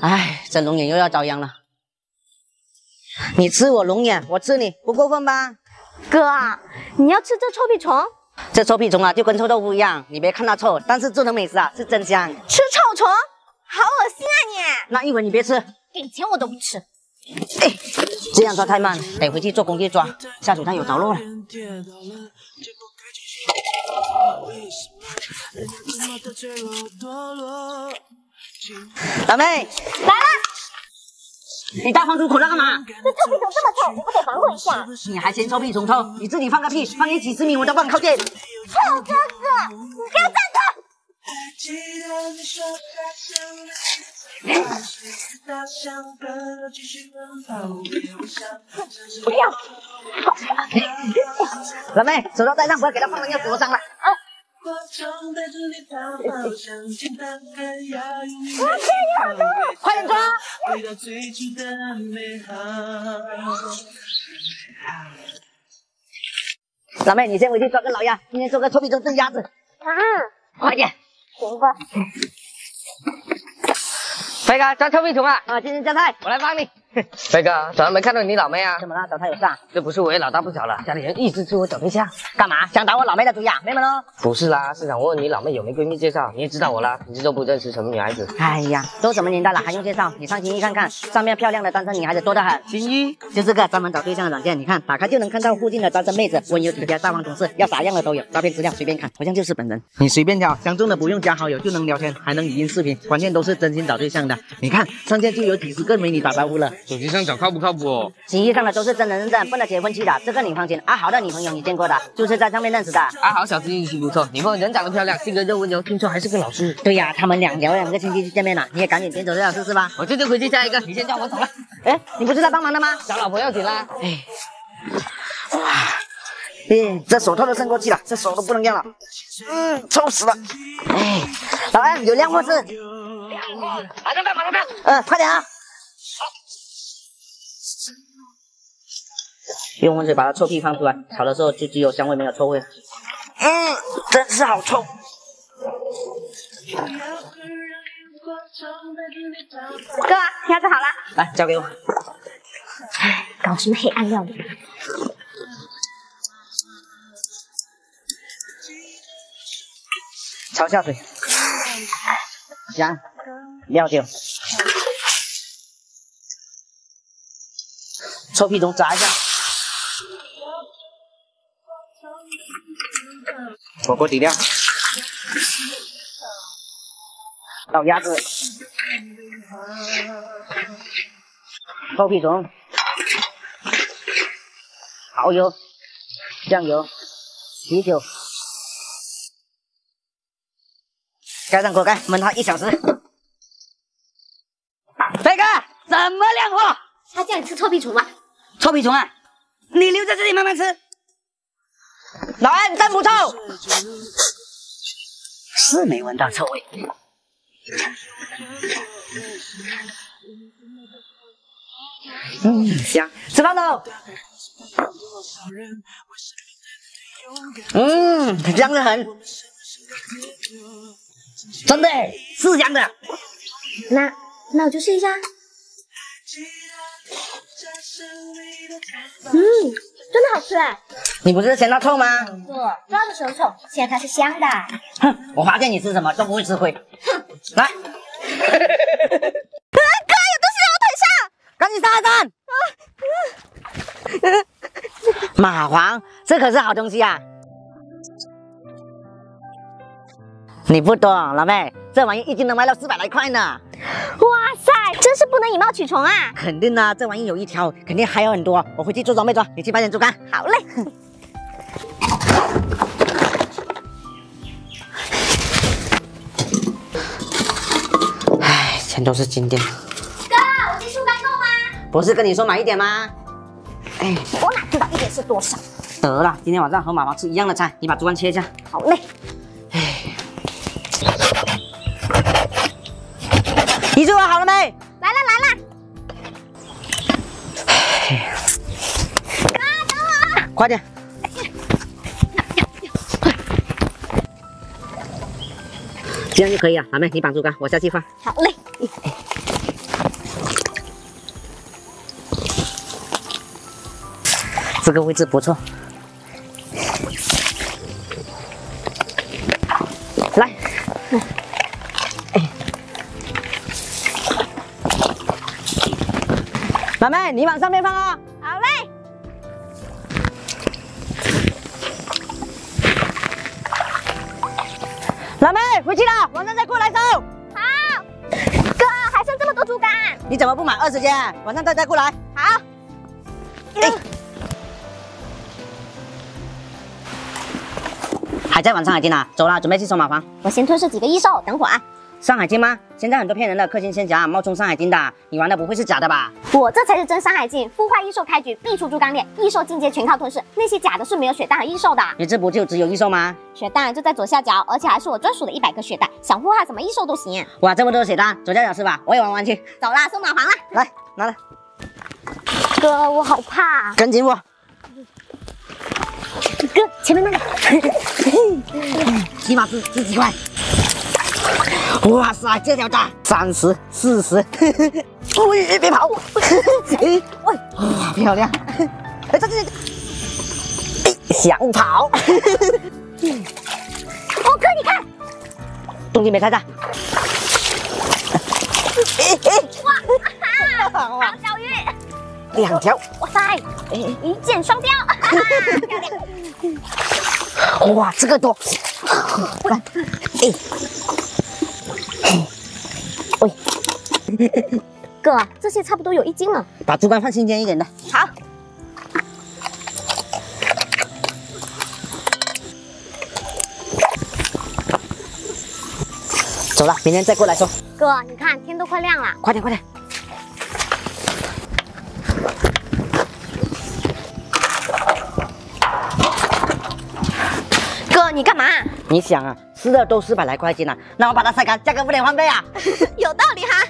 哎，这龙眼又要遭殃了。你吃我龙眼，我吃你，不过分吧？哥啊，你要吃这臭屁虫？这臭屁虫啊，就跟臭豆腐一样，你别看它臭，但是做的美食啊是真香。吃臭虫，好恶心啊你！那一会你别吃，给钱我都不吃。哎，这样抓太慢了，得回去做工具抓，下水太有着落了。老妹来了，你大放出口罩干嘛？这臭屁虫这么臭，我得防护一下。你还嫌臭屁虫臭？你自己放个屁，放你几十米我都不敢靠近。臭哥哥，你给我站住！不要！老妹，手套戴上，不要给他放了要灼伤了。啊！快点抓！老妹，你先回去抓个老鸭，今天做个臭屁虫炖鸭子。啊！快点！行吧。飞哥抓臭屁虫啊！啊，今天加菜，我来帮你。飞哥，早上没看到你老妹啊？怎么了？找她有事啊？这不是我也老大不小了，家里人一直催我找对象，干嘛？想打我老妹的主意啊？没门喽！不是啦，是想问问你老妹有没闺蜜介绍？你也知道我啦，平时都不认识什么女孩子。哎呀，都什么年代了，还用介绍？你上新一看看，上面漂亮的单身女孩子多得很。新一就这个专门找对象的软件，你看，打开就能看到附近的单身妹子，温柔体贴、大方懂事，要啥样的都有。照片资料随便看，好像就是本人。你随便挑，相中的不用加好友就能聊天，还能语音视频，关键都是真心找对象的。你看上线就有几十个美女打招呼了。手机上找靠不？靠谱，新一上的都是真人认证，不能结婚去的。这个你放心，阿豪的女朋友你见过的，就是在上面认识的。阿豪小子运气不错，女朋友人长得漂亮，性格又温柔，听说还是个老师。对呀，他们俩聊两个星期就见面了，你也赶紧点走这样试试吧。我这就回去下一个，你先叫我走了。哎，你不是在帮忙的吗？找老婆要紧啦。哎，哇，哎，这手套都伸过去了，这手都不能用了。嗯，臭死了。哎，老安有靓货是？靓货，马上到，马上到。嗯，快点啊。用温水把它臭屁放出来，炒的时候就只有香味没有臭味。嗯，真是好臭。哥，鸭子好了，来交给我。唉，搞什么黑暗料理？焯下水，香，料酒，臭屁虫炸一下。火锅底料，老鸭子，臭屁虫，蚝油、酱油、啤酒，盖上锅盖，焖它一小时。飞哥，怎么亮货？他叫你吃臭屁虫吗？臭屁虫啊，你留在这里慢慢吃。老安，真不臭，是没闻到臭味。嗯，香，吃饭喽。嗯，香的很，真的是香的。那那我就试一下。嗯，真的好吃哎！你不是嫌它臭吗？不，抓的时候臭，现在它是香的。哼，我发现你吃什么都不会吃亏。哼，来。哥，有东西在我腿上，赶紧杀一杀。蚂蟥，这可是好东西啊！你不懂，老妹，这玩意一斤能卖到四百来块呢。哇塞，真是不能以貌取虫啊！肯定啊，这玩意有一条，肯定还有很多。我回去做装备装，你去买点猪肝。好嘞。唉，全都是金店。哥，我这猪肝够吗？不是跟你说买一点吗？哎，我哪知道一点是多少？得了，今天晚上和妈妈吃一样的菜，你把猪肝切一下。好嘞。快点！这样就可以了，老妹，你绑住竿，我下去放。好嘞。这个位置不错。来。老妹，你往上面放啊、哦。老妹，回去了，晚上再过来收。好。哥，还剩这么多竹竿，你怎么不买二十斤？晚上再再过来。好。哎还在晚上还金啊？走了，准备去收马房。我先吞噬几个异兽，等会儿啊。上海经吗？现在很多骗人的氪金仙侠冒充山海经的，你玩的不会是假的吧？我这才是真山海经，孵化异兽开局必出猪肝链，异兽进阶全靠吞噬，那些假的是没有血蛋和异兽的。你这不就只有异兽吗？血蛋就在左下角，而且还是我专属的一百个血蛋，想孵化什么异兽都行。哇，这么多血蛋，左下角是吧？我也玩玩去。走啦，收马房啦。来，拿来，哥，我好怕。跟紧我。哥，前面那个。起码是十几块。哇塞，这条大，三十、四十。喂，别跑！喂，哇，漂亮！哎，这这这，哎，想跑。我，哥，你看，动静没太大。哎哎，好哇，小鱼，两条。哇塞，哎一箭双雕，漂亮。哎，哇，这个多。来，哎，喂，哥，这些差不多有一斤了。把猪肝放新鲜一点的。好，走了，明天再过来收。哥，你看天都快亮了。快点，快点。哥，你干嘛？你想啊，吃的都四百来块钱了，那我把它晒干，价格不得翻倍啊！有道理哈。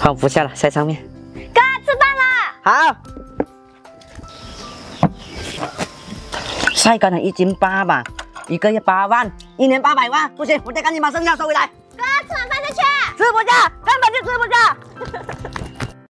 好，不下了，晒上面。哥，吃饭了。好。晒干了一斤八吧，一个月八万，一年八百万，不行，我得赶紧把剩下收回来。哥，吃完饭再去。吃不下，根本就吃不下。